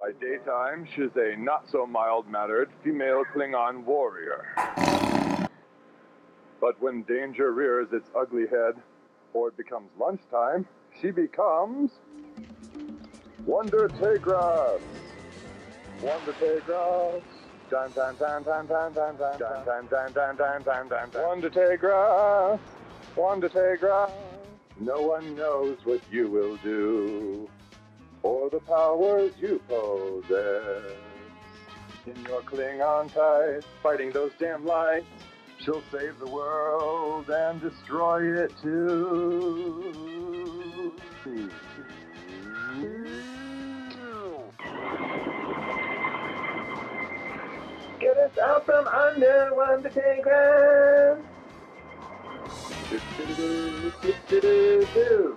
By daytime, she's a not so mild mannered female Klingon warrior. But when danger rears its ugly head, or it becomes lunchtime, she becomes. Wonder T'Gras! Wonder T'Gras! Dun dun dun dun dun dun dun dun dun dun dun dun dun dun Wonder T'Gras! Wonder T'Gras! No one knows what you will do, the powers you possess. In your Klingon tights, fighting those damn lights, she'll save the world and destroy it too. Get us out from under one to take. Do-do-do-do-do-do-do.